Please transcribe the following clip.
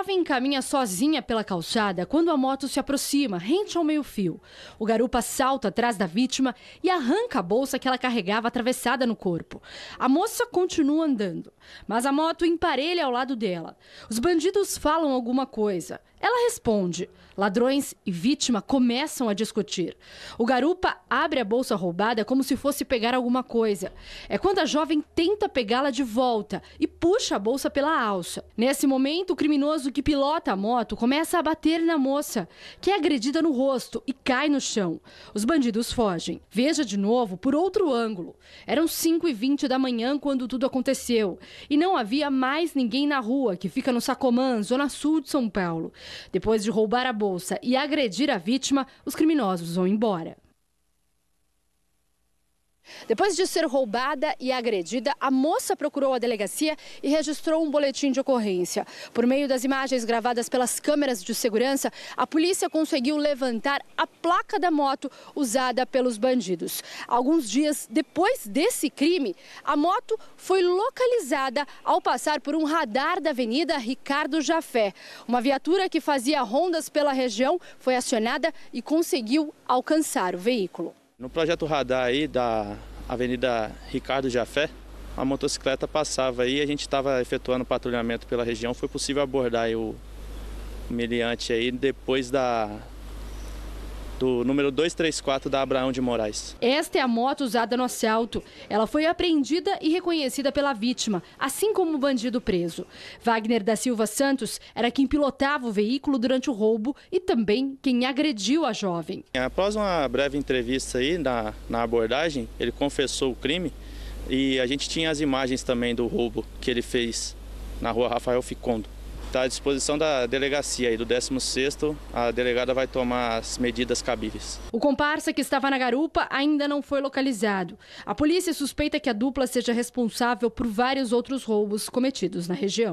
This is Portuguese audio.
jovem caminha sozinha pela calçada quando a moto se aproxima, rente ao meio-fio. O garupa salta atrás da vítima e arranca a bolsa que ela carregava atravessada no corpo. A moça continua andando, mas a moto emparelha ao lado dela. Os bandidos falam alguma coisa. Ela responde. Ladrões e vítima começam a discutir. O garupa abre a bolsa roubada como se fosse pegar alguma coisa. É quando a jovem tenta pegá-la de volta e puxa a bolsa pela alça. Nesse momento, o criminoso que pilota a moto começa a bater na moça, que é agredida no rosto e cai no chão. Os bandidos fogem. Veja de novo por outro ângulo. Eram 5 e 20 da manhã quando tudo aconteceu e não havia mais ninguém na rua, que fica no Sacomã, zona sul de São Paulo. Depois de roubar a bolsa e agredir a vítima, os criminosos vão embora. Depois de ser roubada e agredida, a moça procurou a delegacia e registrou um boletim de ocorrência. Por meio das imagens gravadas pelas câmeras de segurança, a polícia conseguiu levantar a placa da moto usada pelos bandidos. Alguns dias depois desse crime, a moto foi localizada ao passar por um radar da Avenida Ricardo Jafé. Uma viatura que fazia rondas pela região foi acionada e conseguiu alcançar o veículo. No projeto radar aí da Avenida Ricardo Jafé, a motocicleta passava aí, a gente estava efetuando patrulhamento pela região, foi possível abordar o miliante aí depois da do número 234 da Abraão de Moraes. Esta é a moto usada no assalto. Ela foi apreendida e reconhecida pela vítima, assim como o bandido preso. Wagner da Silva Santos era quem pilotava o veículo durante o roubo e também quem agrediu a jovem. Após uma breve entrevista aí na, na abordagem, ele confessou o crime e a gente tinha as imagens também do roubo que ele fez na rua Rafael Ficondo. Está à disposição da delegacia e do 16º, a delegada vai tomar as medidas cabíveis. O comparsa que estava na garupa ainda não foi localizado. A polícia suspeita que a dupla seja responsável por vários outros roubos cometidos na região.